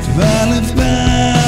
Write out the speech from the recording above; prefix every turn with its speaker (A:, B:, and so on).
A: to valley.